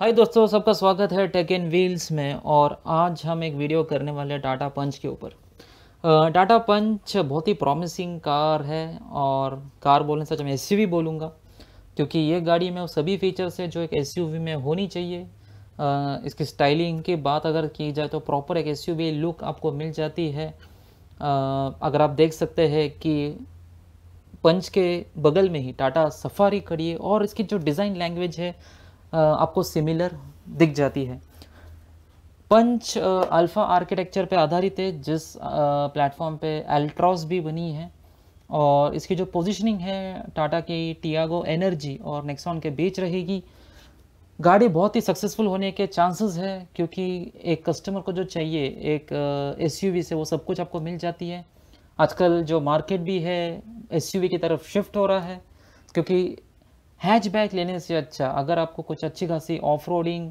हाय दोस्तों सबका स्वागत है टेक इन व्हील्स में और आज हम एक वीडियो करने वाले हैं टाटा पंच के ऊपर। टाटा पंच बहुत ही प्रॉमिसिंग कार है और कार बोलने से मैं एस यू बोलूँगा क्योंकि ये गाड़ी में वो सभी फीचर्स है जो एक एसयूवी में होनी चाहिए। अ, इसकी स्टाइलिंग की बात अगर की जाए तो प्रॉपर एक एसयूवी लुक आपको मिल जाती है। अ, अगर आप देख सकते हैं कि पंच के बगल में ही टाटा सफारी खड़ी है और इसकी जो डिज़ाइन लैंग्वेज है आपको सिमिलर दिख जाती है। पंच अल्फ़ा आर्किटेक्चर पे आधारित है, जिस प्लेटफॉर्म पे एल्ट्रॉस भी बनी है, और इसकी जो पोजीशनिंग है टाटा की टियागो एनर्जी और नेक्सॉन के बीच रहेगी। गाड़ी बहुत ही सक्सेसफुल होने के चांसेस है, क्योंकि एक कस्टमर को जो चाहिए, एक एसयूवी से वो सब कुछ आपको मिल जाती है। आजकल जो मार्केट भी है एसयूवी की तरफ़ शिफ्ट हो रहा है, क्योंकि हैचबैक लेने से अच्छा अगर आपको कुछ अच्छी खासी ऑफ़ रोडिंग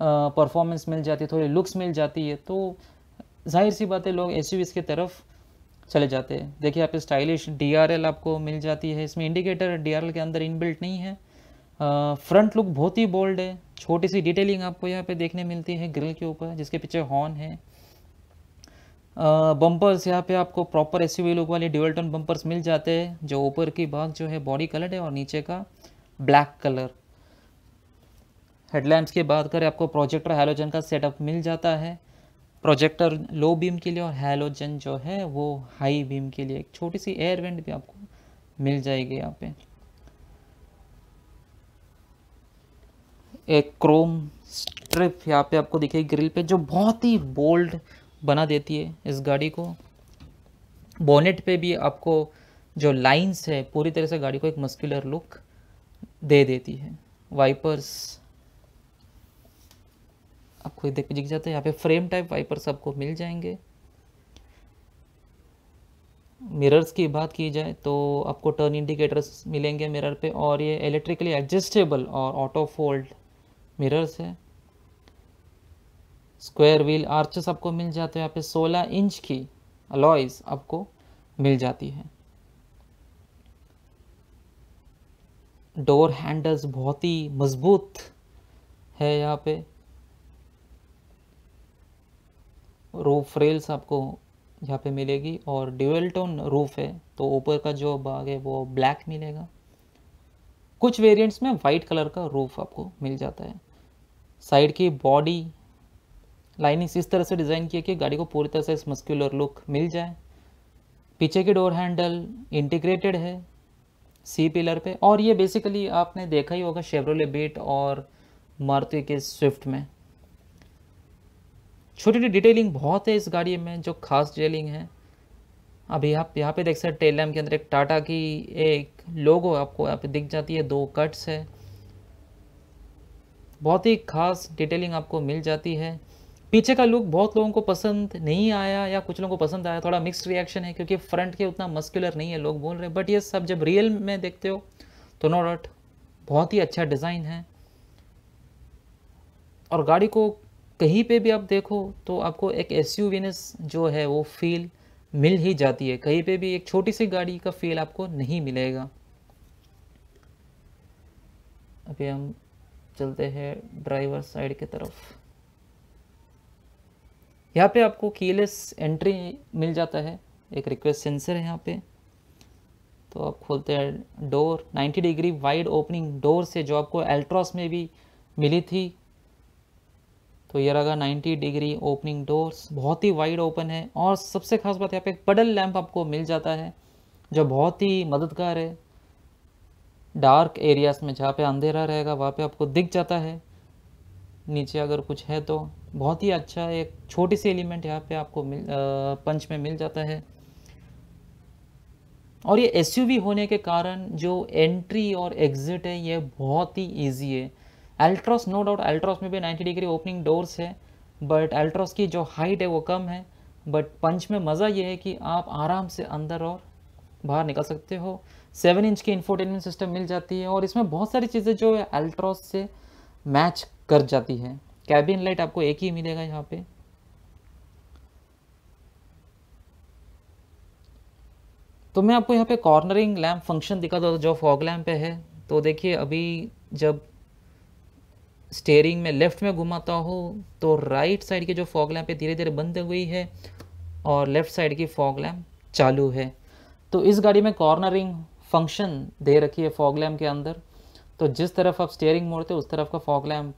परफॉर्मेंस मिल जाती है, थोड़ी लुक्स मिल जाती है तो ज़ाहिर सी बात है, लोग एस यू की तरफ़ चले जाते हैं। देखिए, आप स्टाइलिश डीआरएल आपको मिल जाती है। इसमें इंडिकेटर डीआरएल के अंदर इनबिल्ट नहीं है। फ्रंट लुक बहुत ही बोल्ड है। छोटी सी डिटेलिंग आपको यहाँ पे देखने मिलती है ग्रिल के ऊपर, जिसके पीछे हॉर्न है। बम्पर्स यहाँ पे आपको प्रॉपर एस लुक वाले ड्यूअल टोन बम्पर्स मिल जाते हैं, जो ऊपर की भाग जो है बॉडी कलर है और नीचे का ब्लैक कलर। हेडलैम्प्स की बात करें, आपको प्रोजेक्टर हैलोजन का सेटअप मिल जाता है। प्रोजेक्टर लो बीम के लिए और हैलोजन जो है, वो हाई बीम के लिए। एक छोटी सी एयर वेंट भी आपको मिल जाएगी यहाँ पे। एक क्रोम स्ट्रिप यहाँ पे आपको दिखेगी ग्रिल पे, जो बहुत ही बोल्ड बना देती है इस गाड़ी को। बोनेट पे भी आपको जो लाइंस है, पूरी तरह से गाड़ी को एक मस्कुलर लुक दे देती है। वाइपर्स आपको देख दिख जाता है। यहाँ पे फ्रेम टाइप वाइपर्स आपको मिल जाएँगे। मिरर्स की बात की जाए तो आपको टर्न इंडिकेटर्स मिलेंगे मिरर पे और ये इलेक्ट्रिकली एडजस्टेबल और ऑटो फोल्ड मिरर्स है। स्क्वायर व्हील आर्चेस आपको मिल जाते हैं। यहाँ पे 16 इंच की अलॉयज आपको मिल जाती है। डोर हैंडल्स बहुत ही मज़बूत है यहाँ पे। रूफ रेल्स आपको यहाँ पे मिलेगी और ड्यूअल टोन रूफ है तो ऊपर का जो भाग है वो ब्लैक मिलेगा। कुछ वेरिएंट्स में वाइट कलर का रूफ आपको मिल जाता है। साइड की बॉडी लाइनिंग्स इस तरह से डिज़ाइन किया कि गाड़ी को पूरी तरह से मस्क्यूलर लुक मिल जाए। पीछे की डोर हैंडल इंटीग्रेटेड है सी पिलर पे। और ये बेसिकली आपने देखा ही होगा शेवरोले बीट और मारुति के स्विफ्ट में। छोटी छोटी डिटेलिंग बहुत है इस गाड़ी में जो खास डिटेलिंग है। अभी आप यहाँ पे देख सकते टेल लैम्प के अंदर एक टाटा की एक लोगो आपको यहाँ पे दिख जाती है, दो कट्स है। बहुत ही खास डिटेलिंग आपको मिल जाती है। पीछे का लुक बहुत लोगों को पसंद नहीं आया या कुछ लोगों को पसंद आया, थोड़ा मिक्स्ड रिएक्शन है, क्योंकि फ्रंट के उतना मस्कुलर नहीं है, लोग बोल रहे बट ये सब जब रियल में देखते हो तो नो डाउट बहुत ही अच्छा डिज़ाइन है। और गाड़ी को कहीं पे भी आप देखो तो आपको एक एस जो है, वो फील मिल ही जाती है। कहीं पे भी एक छोटी सी गाड़ी का फील आपको नहीं मिलेगा। अभी हम चलते हैं ड्राइवर साइड की तरफ़। यहाँ पे आपको कीलेस एंट्री मिल जाता है। एक रिक्वेस्ट सेंसर है यहाँ पे। तो आप खोलते हैं door 90 degree wide opening door से जो आपको एल्ट्रॉस में भी मिली थी। तो ये रहा 90 डिग्री ओपनिंग डोर्स बहुत ही वाइड ओपन है और सबसे खास बात यहाँ पे एक पडल लैंप आपको मिल जाता है, जो बहुत ही मददगार है। डार्क एरियाज़ में जहाँ पे अंधेरा रहेगा, वहाँ पे आपको दिख जाता है। नीचे अगर कुछ है तो। बहुत ही अच्छा एक छोटी सी एलिमेंट यहाँ पे आपको मिल आ, पंच में मिल जाता है। और ये एसयूवी होने के कारण जो एंट्री और एग्जिट है ये बहुत ही इजी है। अल्ट्रॉस नो डाउट अल्ट्रॉस में भी 90 डिग्री ओपनिंग डोर्स है बट अल्ट्रॉस की जो हाइट है वो कम है। बट पंच में मज़ा ये है कि आप आराम से अंदर और बाहर निकल सकते हो। सेवन इंच की इंफोटेनमेंट सिस्टम मिल जाती है और इसमें बहुत सारी चीज़ें जो है अल्ट्रॉस से मैच कर जाती है। कैबिन लाइट आपको एक ही मिलेगा यहाँ पे। तो मैं आपको यहाँ पे कॉर्नरिंग लैम्प फ़ंक्शन दिखा दो, जो फॉग लैम्प पे है। तो देखिए, अभी जब स्टेयरिंग में लेफ़्ट में घुमाता हो तो राइट साइड की जो फॉग लैम्प है धीरे धीरे बंद हुई है और लेफ़्ट साइड की फॉग लैम्प चालू है। तो इस गाड़ी में कॉर्नरिंग फ़ंक्शन दे रखी है फॉग लैम्प के अंदर। तो जिस तरफ़ आप स्टेयरिंग मोड़ते हो, उस तरफ़ का फॉग लैम्प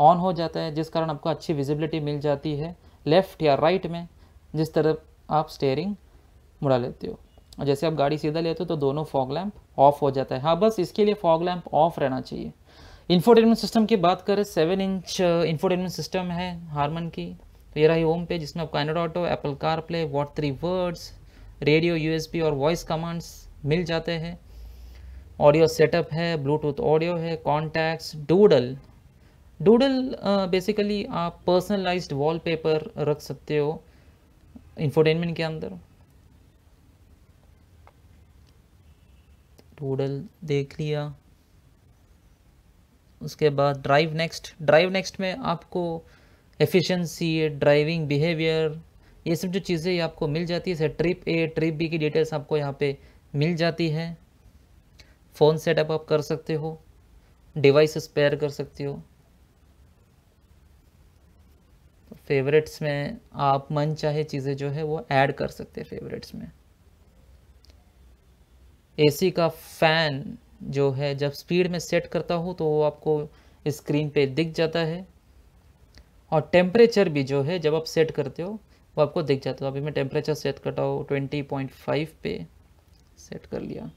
ऑन हो जाता है, जिस कारण आपको अच्छी विजिबिलिटी मिल जाती है लेफ़्ट या राइट में, जिस तरफ़ आप स्टेयरिंग मुड़ा लेते हो। और जैसे आप गाड़ी सीधा लेते हो तो दोनों फॉग लैम्प ऑफ़ हो जाता है। हाँ बस इसके लिए फॉग लैम्प ऑफ़ रहना चाहिए। इन्फोटेनमेंट सिस्टम की बात करें सेवन इंच इन्फोटेनमेंट सिस्टम है हारमन की। तो ये रही होम पे जिसमें आपको Android auto Apple car play what three words radio USB और वॉइस कमांड्स मिल जाते हैं। ऑडियो सेटअप है ब्लूटूथ ऑडियो है कॉन्टैक्ट्स डूडल डूडल बेसिकली आप पर्सनलाइज्ड वॉलपेपर रख सकते हो इंफोटेनमेंट के अंदर। डूडल देख लिया। उसके बाद ड्राइव नेक्स्ट ड्राइव नेक्स्ट में आपको एफिशिएंसी ड्राइविंग बिहेवियर ये सब जो चीज़ें आपको मिल जाती है ट्रिप ए ट्रिप बी की डिटेल्स आपको यहाँ पे मिल जाती है। फ़ोन सेटअप आप कर सकते हो। डिवाइस स्पेयर कर सकते हो। फेवरेट्स में आप मन चाहे चीज़ें जो है वो ऐड कर सकते हैं फेवरेट्स में। एसी का फ़ैन जो है, जब स्पीड में सेट करता हूँ तो वो आपको स्क्रीन पे दिख जाता है। और टेम्परेचर भी जो है, जब आप सेट करते हो, वो आपको दिख जाता है। अभी मैं टेम्परेचर सेट करता हूँ ट्वेंटी पॉइंट फाइव पे सेट कर लिया।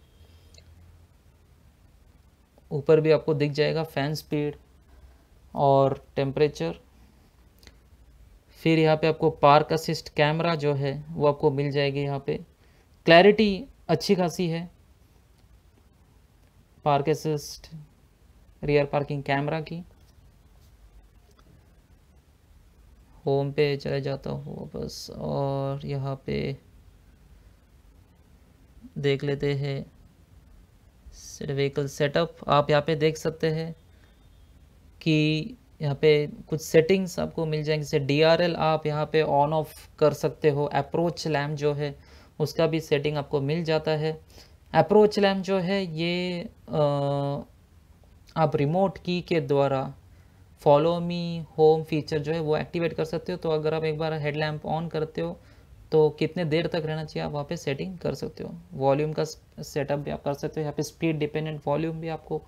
ऊपर भी आपको दिख जाएगा फ़ैन स्पीड और टेम्परेचर फिर यहाँ पे आपको पार्क असिस्ट कैमरा जो है, वो आपको मिल जाएगी यहाँ पे। क्लैरिटी अच्छी खासी है। Park assist, rear parking camera की। होम पे चले जाता हूँ बस, और यहाँ पे देख लेते हैं। व्हीकल सेटअप आप यहाँ पे देख सकते हैं कि यहाँ पे कुछ सेटिंग्स आपको मिल जाएँगे जैसे डीआरएल आप यहाँ पे ऑन ऑफ़ कर सकते हो अप्रोच लैम्प जो है उसका भी सेटिंग आपको मिल जाता है। अप्रोच लैम्प जो है ये आ, आप रिमोट की के द्वारा फॉलो मी होम फीचर जो है वो एक्टिवेट कर सकते हो। तो अगर आप एक बार हेड लैम्प ऑन करते हो तो कितने देर तक रहना चाहिए आप वहाँ पे सेटिंग कर सकते हो। वॉल्यूम का सेटअप भी आप कर सकते हो। यहाँ पे स्पीड डिपेंडेंट वॉल्यूम भी आपको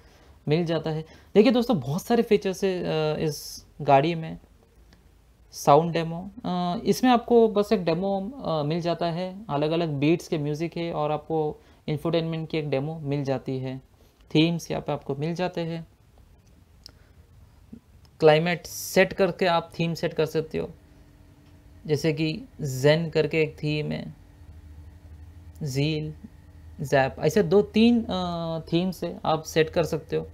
मिल जाता है। देखिए दोस्तों, बहुत सारे फीचर्स है इस गाड़ी में। साउंड डेमो इसमें आपको बस एक डेमो मिल जाता है। अलग अलग बीट्स के म्यूज़िक है और आपको इंफोटेनमेंट की एक डेमो मिल जाती है। थीम्स यहाँ पे आपको मिल जाते हैं। क्लाइमेट सेट करके आप थीम सेट कर सकते हो। जैसे कि जेन करके एक थीम है। जील जैप ऐसे दो तीन थीम से आप सेट कर सकते हो।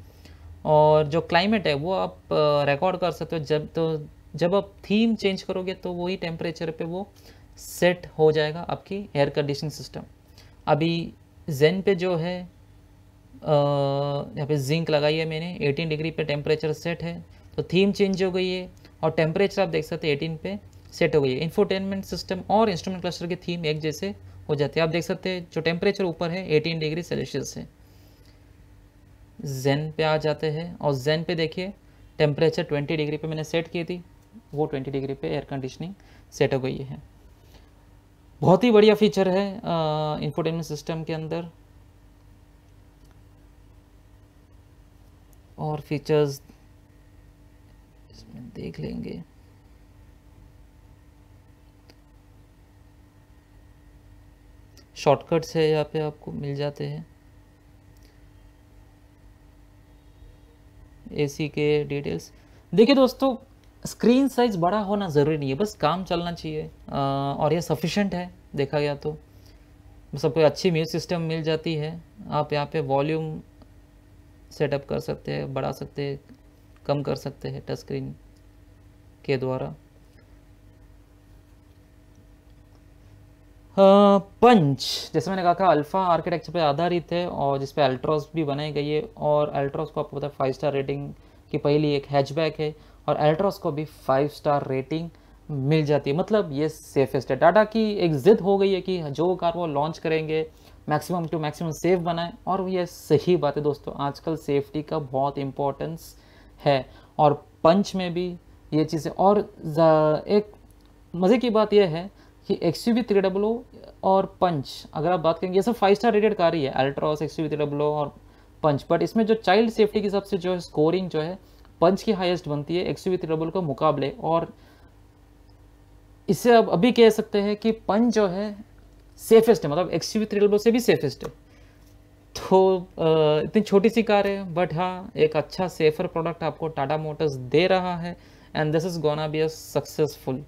और जो क्लाइमेट है, वो आप रिकॉर्ड कर सकते हो। जब तो जब आप थीम चेंज करोगे तो वही टेम्परेचर पे वो सेट हो जाएगा आपकी एयर कंडीशनिंग सिस्टम अभी जेन पे जो है यहाँ पे जिंक लगाई है मैंने 18 डिग्री पे टेम्परेचर सेट है तो थीम चेंज हो गई है। और टेम्परेचर आप देख सकते हैं 18 पे सेट हो गई है। इन्फोटेनमेंट सिस्टम और इंस्ट्रूमेंट क्लस्टर की थीम एक जैसे हो जाते हैं। आप देख सकते हैं, जो टेम्परेचर ऊपर है 18 डिग्री सेल्सियस है। जेन पे आ जाते हैं और जेन पे देखिए टेम्परेचर 20 डिग्री पे मैंने सेट की थी, वो 20 डिग्री पे एयर कंडीशनिंग सेट हो गई है। बहुत ही बढ़िया फीचर है इंफोटेनमेंट सिस्टम के अंदर। और फीचर्स इसमें देख लेंगे। शॉर्टकट्स है यहाँ पे आपको मिल जाते हैं। एसी के डिटेल्स देखिए दोस्तों स्क्रीन साइज़ बड़ा होना ज़रूरी नहीं है, बस काम चलना चाहिए। और ये सफिशेंट है, देखा गया तो। सबको अच्छी म्यूज़िक सिस्टम मिल जाती है। आप यहाँ पे वॉल्यूम सेटअप कर सकते हैं, बढ़ा सकते हैं, कम कर सकते हैं टच स्क्रीन के द्वारा। पंच। जैसे मैंने कहा था अल्फ़ा आर्किटेक्चर पे आधारित है और जिस पे अल्ट्रॉस भी बनाई गई है और अल्ट्रॉस को आपको पता है फाइव स्टार रेटिंग की पहली एक हैचबैक है और अल्ट्रॉस को भी फाइव स्टार रेटिंग मिल जाती है। मतलब ये सेफेस्ट है। टाटा की एक ज़िद हो गई है कि जो कार वो लॉन्च करेंगे मैक्सिमम टू मैक्सिमम सेफ़ बनाए और ये सही बात है दोस्तों। आजकल सेफ्टी का बहुत इम्पोर्टेंस है और पंच में भी ये चीज़ें और एक मज़े की बात यह है कि एक्स यू थ्री डब्लो और पंच अगर आप बात करेंगे, ये सब फाइव स्टार रेटेड कार ही है अल्ट्रॉस एक्स यू थ्री डब्लो और पंच बट इसमें जो चाइल्ड सेफ्टी के हिसाब से जो है स्कोरिंग जो है पंच की हाईएस्ट बनती है एक्स यू थ्री डब्लो के मुकाबले और इससे अब अभी कह सकते हैं कि पंच जो है सेफेस्ट है मतलब एक्स यू थ्री डब्लो से भी सेफेस्ट है। तो इतनी छोटी सी कार है बट हाँ एक अच्छा सेफर प्रोडक्ट आपको टाटा मोटर्स दे रहा है and this is gonna be a successful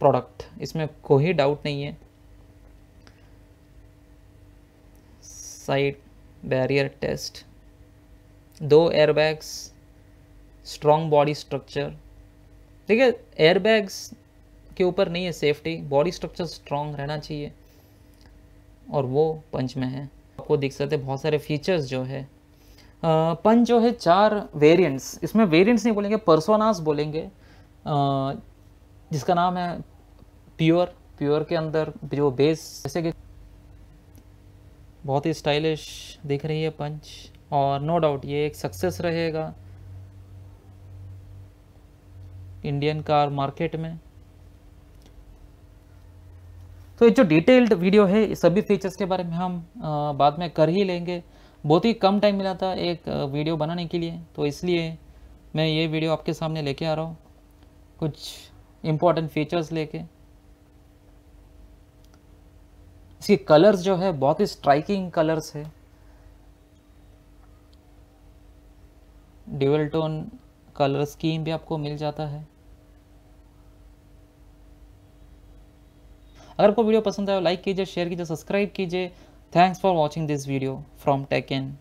product, इसमें कोई डाउट नहीं है। साइड बैरियर टेस्ट, दो एयरबैग्स, स्ट्रॉन्ग बॉडी स्ट्रक्चर। है एयरबैग्स के ऊपर नहीं है सेफ्टी, बॉडी स्ट्रक्चर स्ट्रॉन्ग रहना चाहिए, और वो पंच में है। आपको दिख सकते बहुत सारे फीचर्स जो है। पंच जो है चार वेरिएंट्स इसमें वेरिएंट्स नहीं बोलेंगे परसोनास बोलेंगे। जिसका नाम है प्योर प्योर के अंदर जो बेस जैसे कि बहुत ही स्टाइलिश दिख रही है पंच और नो डाउट ये एक सक्सेस रहेगा इंडियन कार मार्केट में। तो ये जो डिटेल्ड वीडियो है सभी फीचर्स के बारे में हम बाद में कर ही लेंगे। बहुत ही कम टाइम मिला था एक वीडियो बनाने के लिए तो इसलिए मैं ये वीडियो आपके सामने लेके आ रहा हूँ। कुछ इम्पोर्टेंट फीचर्स लेके। इसके कलर्स जो है, बहुत ही स्ट्राइकिंग कलर्स है। ड्यूअल टोन कलर स्कीम भी आपको मिल जाता है। अगर आपको वीडियो पसंद आया लाइक कीजिए शेयर कीजिए सब्सक्राइब कीजिए। Thanks for watching this video from tech N